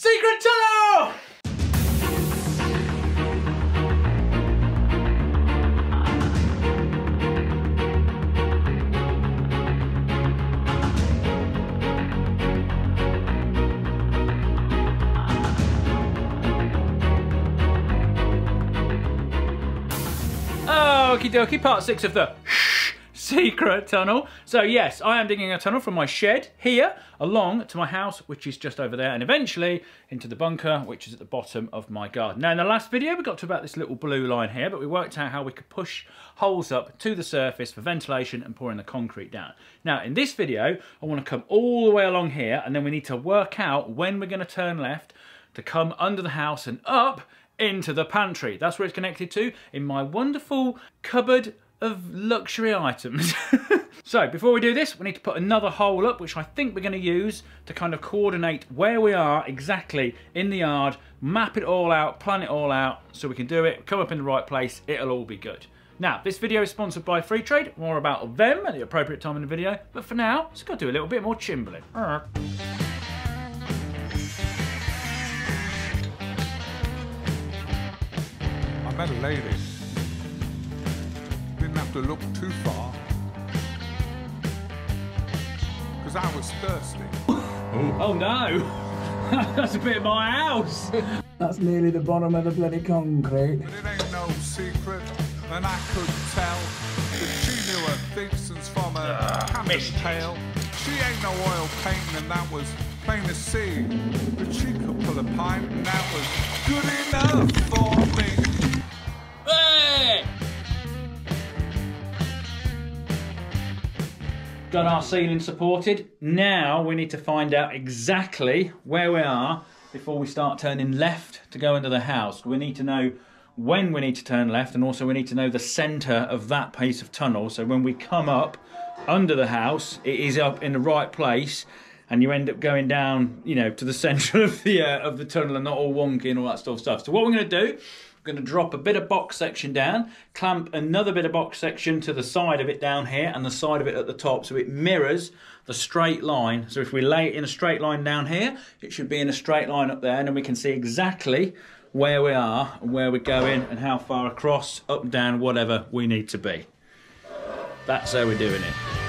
Secret tunnel! Okie dokie, part six of the secret tunnel. So yes, I am digging a tunnel from my shed here along to my house, which is just over there, and eventually into the bunker, which is at the bottom of my garden. Now in the last video, we got to about this little blue line here, but we worked out how we could push holes up to the surface for ventilation and pouring the concrete down. Now in this video, I want to come all the way along here, and then we need to work out when we're going to turn left to come under the house and up into the pantry. That's where it's connected to in my wonderful cupboard of luxury items. so before we do this, we need to put another hole up, which I think we're going to use to kind of coordinate where we are exactly in the yard, map it all out, plan it all out, so we can do it, come up in the right place, it'll all be good. Now, this video is sponsored by Freetrade. more about them at the appropriate time in the video, but for now, let's go do a little bit more chimbling. I met a lady. Didn't have to look too far. Because I was thirsty. Oh no! That's a bit of my house! That's nearly the bottom of the bloody concrete. But it ain't no secret, and I could tell that she knew her Vixens from her uh, tail. She ain't no oil painting, and that was plain to see. But she could pull a pint, and that was good enough for me. Got our ceiling supported. Now we need to find out exactly where we are before we start turning left to go into the house. We need to know when we need to turn left and also we need to know the centre of that piece of tunnel. So when we come up under the house, it is up in the right place and you end up going down, you know, to the centre of the uh, of the tunnel and not all wonky and all that sort of stuff. So what we're going to do we're going to drop a bit of box section down, clamp another bit of box section to the side of it down here and the side of it at the top so it mirrors the straight line. So if we lay it in a straight line down here, it should be in a straight line up there and then we can see exactly where we are and where we're going and how far across, up, down, whatever we need to be. That's how we're doing it.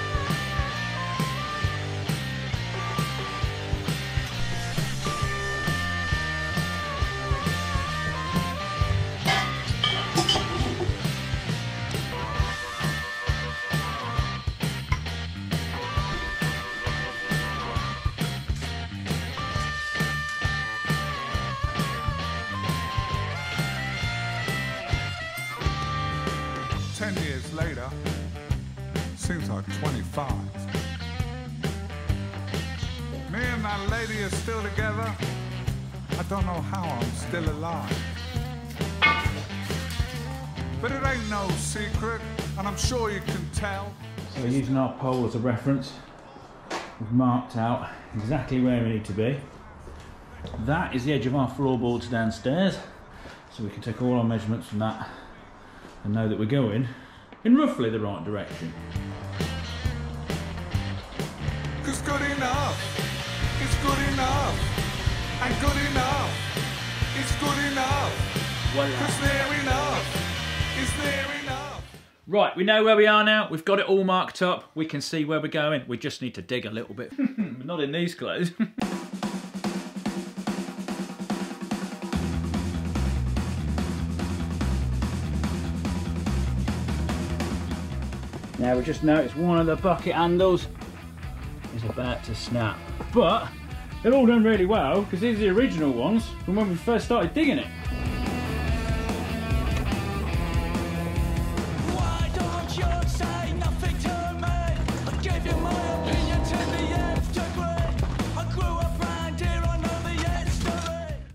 Still alive. But it ain't no secret, and I'm sure you can tell. So using our pole as a reference. We've marked out exactly where we need to be. That is the edge of our floorboards downstairs. So we can take all our measurements from that and know that we're going in roughly the right direction. Cause good enough, it's good enough, and good enough, it's good enough. Cause there enough, is there enough? Right, we know where we are now. We've got it all marked up. We can see where we're going. We just need to dig a little bit. Not in these clothes. Now we just noticed one of the bucket handles is about to snap. But they're all done really well because these are the original ones from when we first started digging it.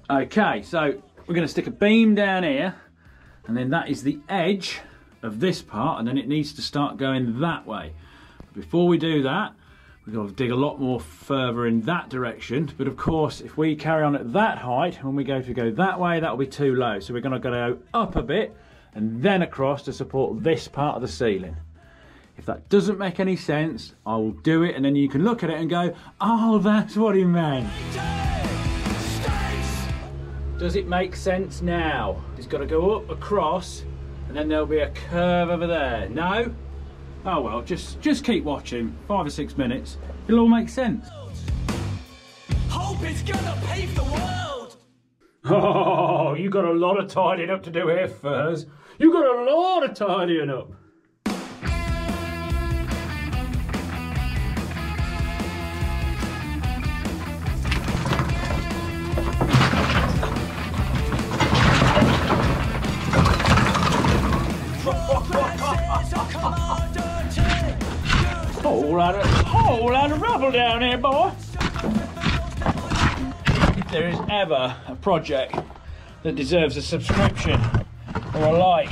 Okay, so we're going to stick a beam down here and then that is the edge of this part and then it needs to start going that way. Before we do that, we've got to dig a lot more further in that direction. But of course, if we carry on at that height, when we go to go that way, that'll be too low. So we're gonna go up a bit and then across to support this part of the ceiling. If that doesn't make any sense, I will do it and then you can look at it and go, oh, that's what he meant. Does it make sense now? It's got to go up across and then there'll be a curve over there. No? Oh well, just just keep watching. Five or six minutes. It'll all make sense. Hope is gonna pave the world. Oh, you got a lot of tidying up to do here, Furze. You got a lot of tidying up. Lot of oh, whole lot of rubble down here, boy. If there is ever a project that deserves a subscription or a like,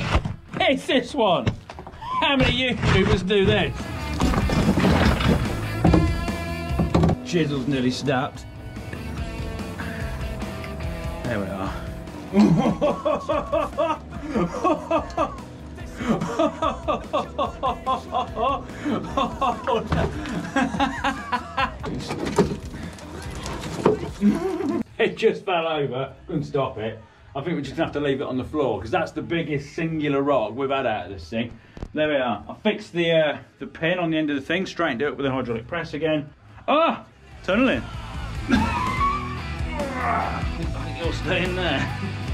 it's this one. How many YouTubers do this? Chisel's nearly snapped. There we are. it just fell over. Couldn't stop it. I think we're just gonna have to leave it on the floor because that's the biggest singular rock we've had out of this thing. There we are. I fixed the uh, the pin on the end of the thing, straightened it with a hydraulic press again. Ah, tunneling. I think you'll stay in there.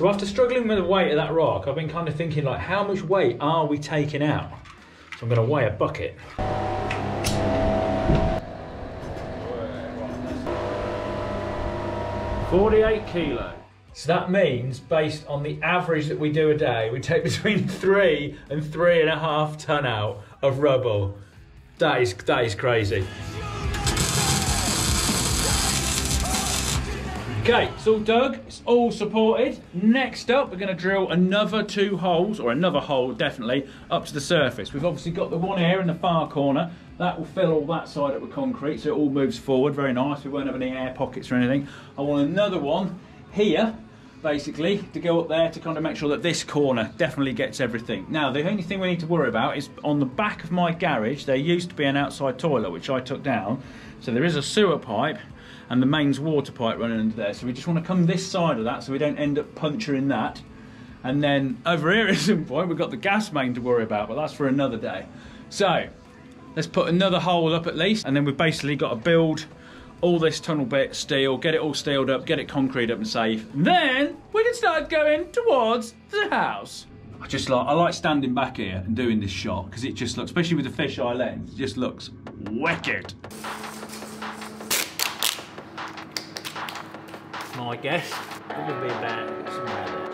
So after struggling with the weight of that rock, I've been kind of thinking like, how much weight are we taking out? So I'm going to weigh a bucket. Forty-eight kilo. So that means, based on the average that we do a day, we take between three and three and a half ton out of rubble. That is that is crazy. Okay, it's all dug, it's all supported. Next up, we're going to drill another two holes, or another hole definitely, up to the surface. We've obviously got the one here in the far corner. That will fill all that side up with concrete, so it all moves forward, very nice. We won't have any air pockets or anything. I want another one here, basically, to go up there to kind of make sure that this corner definitely gets everything. Now, the only thing we need to worry about is on the back of my garage, there used to be an outside toilet, which I took down. So there is a sewer pipe and the mains water pipe running under there. So we just want to come this side of that so we don't end up puncturing that. And then over here at some point we've got the gas main to worry about, but that's for another day. So let's put another hole up at least, and then we've basically got to build all this tunnel bit steel, get it all steeled up, get it concrete up and safe. Then we can start going towards the house. I just like I like standing back here and doing this shot because it just looks, especially with the fisheye lens, it just looks wicked. My guess, probably about somewhere there.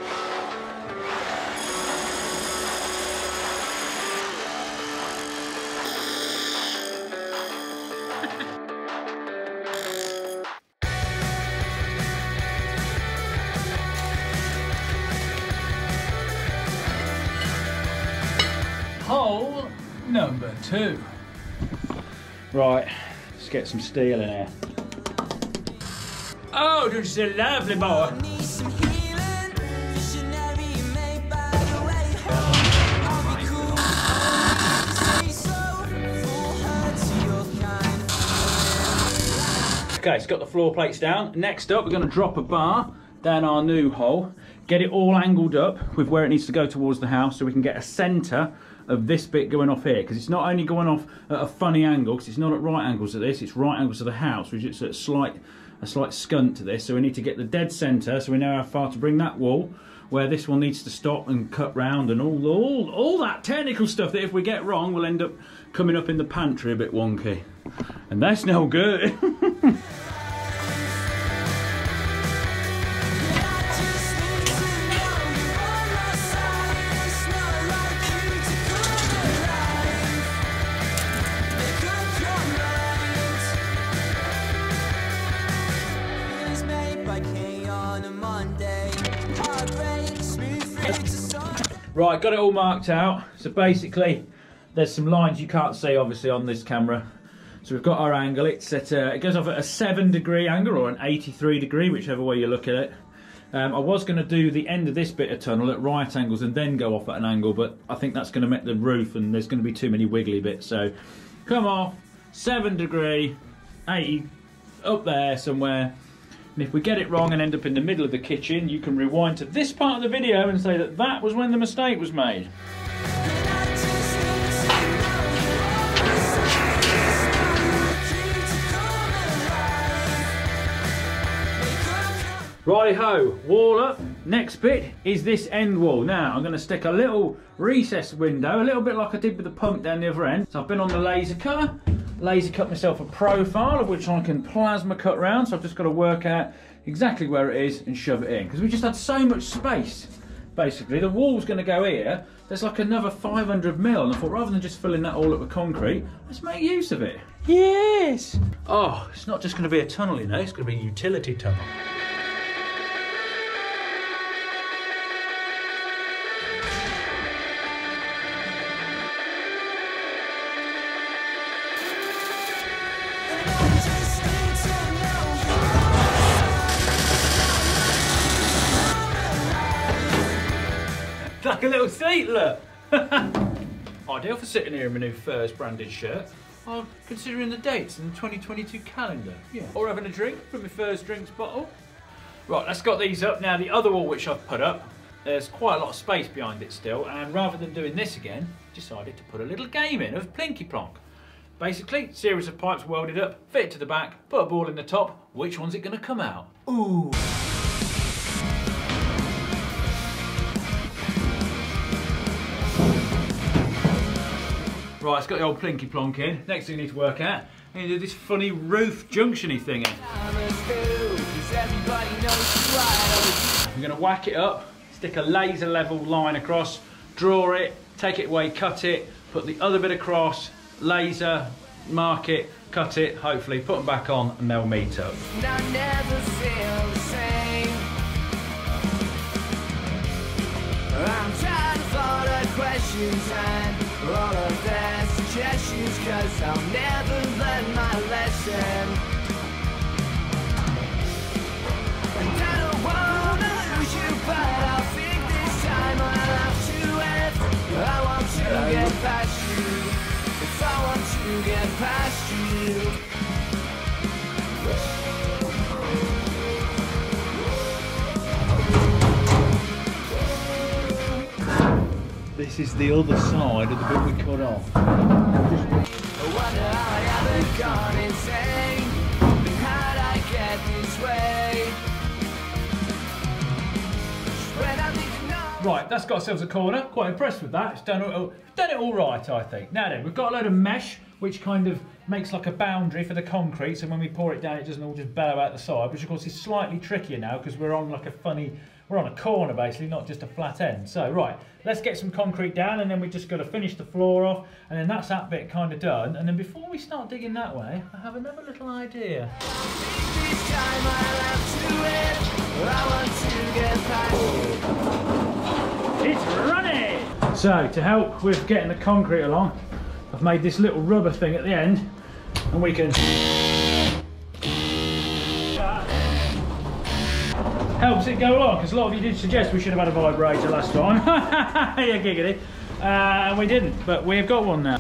Hole number two. Right, let's get some steel in here. Oh, this is a lovely boy. Okay, it's got the floor plates down. Next up, we're going to drop a bar down our new hole, get it all angled up with where it needs to go towards the house so we can get a centre of this bit going off here because it's not only going off at a funny angle because it's not at right angles to this, it's right angles to the house, which is a slight, a slight scunt to this. So we need to get the dead centre so we know how far to bring that wall where this one needs to stop and cut round and all, all, all that technical stuff that if we get wrong we'll end up coming up in the pantry a bit wonky. And that's no good. Right, got it all marked out. So basically, there's some lines you can't see obviously on this camera. So we've got our angle. It's at uh, it goes off at a seven degree angle or an 83 degree, whichever way you look at it. Um, I was going to do the end of this bit of tunnel at right angles and then go off at an angle, but I think that's going to make the roof and there's going to be too many wiggly bits. So come off, seven degree, 80 up there somewhere. And if we get it wrong and end up in the middle of the kitchen, you can rewind to this part of the video and say that that was when the mistake was made. Righty ho, wall up. Next bit is this end wall. Now I'm going to stick a little recessed window, a little bit like I did with the pump down the other end. So I've been on the laser cutter, laser cut myself a profile of which I can plasma cut round. So I've just got to work out exactly where it is and shove it in because we just had so much space. Basically, the wall's going to go here. There's like another 500 mil, and I thought rather than just filling that all up with concrete, let's make use of it. Yes. Oh, it's not just going to be a tunnel, you know. It's going to be a utility tunnel. Like a little seat, look. Ideal for sitting here in my new Furze branded shirt. Or considering the dates in the 2022 calendar. Yeah. Or having a drink from my Furze drinks bottle. Right, let's got these up. Now the other wall which I've put up, there's quite a lot of space behind it still, and rather than doing this again, decided to put a little game in of Plinky Plonk. Basically, series of pipes welded up, fit it to the back, put a ball in the top, which one's it gonna come out? Ooh. Right, it's got the old plinky plonk in. Next thing you need to work out, we need to do this funny roof junctiony thing. We're going to whack it up, stick a laser level line across, draw it, take it away, cut it, put the other bit across, laser, mark it, cut it, hopefully put them back on and they'll meet up. I'm of all the questions and all of their suggestions Cause I'll never learn my lesson. And I don't wanna lose you But I think this time I'll have to end I want to get past you. If I want to get past you This is the other side of the bit we cut off. Right, that's got ourselves a corner. Quite impressed with that. It's done done it all right, I think. Now then, we've got a load of mesh, which kind of makes like a boundary for the concrete, so when we pour it down, it doesn't all just bellow out the side, which of course is slightly trickier now because we're on like a funny, we're on a corner basically, not just a flat end. So right, let's get some concrete down and then we just got to finish the floor off and then that's that bit kind of done. And then before we start digging that way, I have another little idea. It's running! So, to help with getting the concrete along, I've made this little rubber thing at the end, and we can... Helps it go along, because a lot of you did suggest we should have had a vibrator last time. yeah, giggity. Uh, and we didn't, but we've got one now.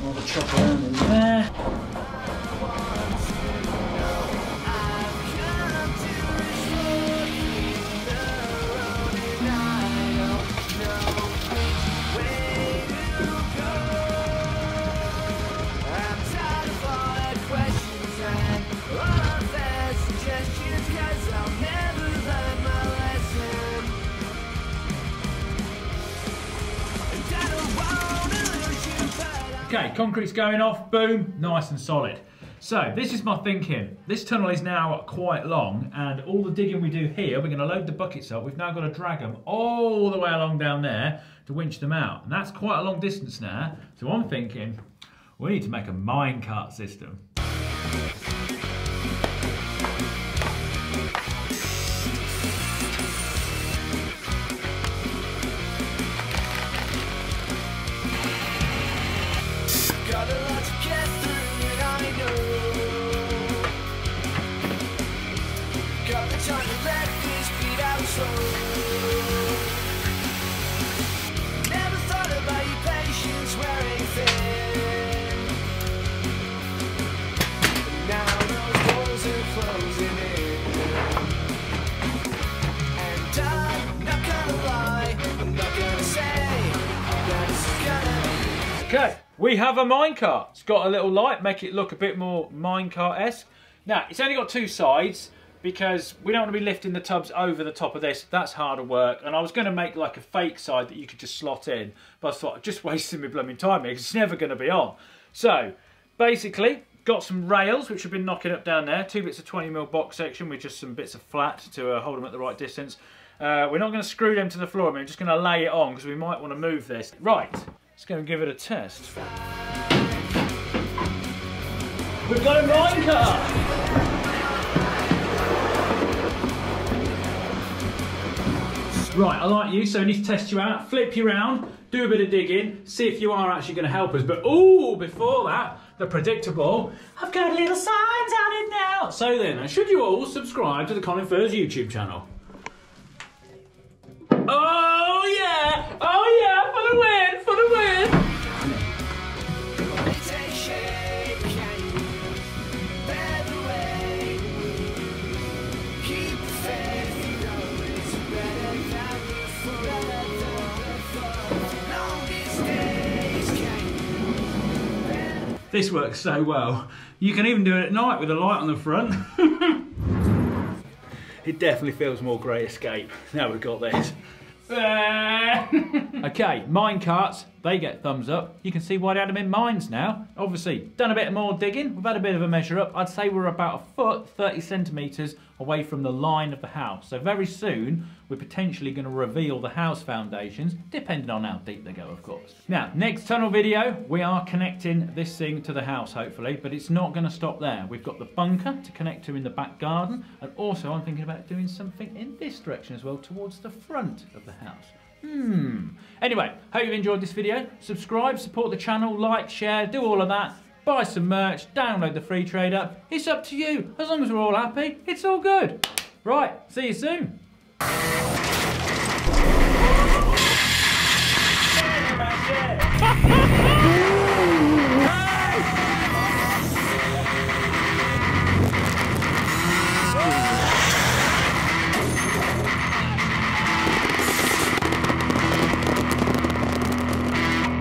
Concrete's going off, boom, nice and solid. So this is my thinking. This tunnel is now quite long and all the digging we do here, we're gonna load the buckets up. We've now got to drag them all the way along down there to winch them out. And that's quite a long distance now. So I'm thinking, we need to make a minecart system. We have a minecart. It's got a little light, make it look a bit more minecart-esque. Now, it's only got two sides because we don't want to be lifting the tubs over the top of this. That's harder work. And I was going to make like a fake side that you could just slot in. But I thought, just wasting my blooming time here because it's never going to be on. So, basically, got some rails which have been knocking up down there. Two bits of 20mm box section with just some bits of flat to uh, hold them at the right distance. Uh, we're not going to screw them to the floor. I'm just going to lay it on because we might want to move this. Right, let's go and give it a test. We've got a minecart! Right, I like you, so I need to test you out. Flip you around, do a bit of digging, see if you are actually going to help us. But oh, before that, the predictable, I've got a little signs on it now. So then, should you all subscribe to the Colin Furze YouTube channel? Oh yeah! Oh yeah! This works so well. You can even do it at night with a light on the front. it definitely feels more Great Escape. Now we've got this. okay, mine carts, they get thumbs up. You can see why they had them in mines now. Obviously, done a bit more digging. We've had a bit of a measure up. I'd say we're about a foot, 30 centimetres away from the line of the house. So very soon, we're potentially going to reveal the house foundations, depending on how deep they go, of course. Now, next tunnel video, we are connecting this thing to the house, hopefully, but it's not going to stop there. We've got the bunker to connect to in the back garden, and also I'm thinking about doing something in this direction as well, towards the front of the house. Hmm. Anyway, hope you've enjoyed this video. Subscribe, support the channel, like, share, do all of that. Buy some merch, download the Freetrade app. It's up to you. As long as we're all happy, it's all good. Right, see you soon.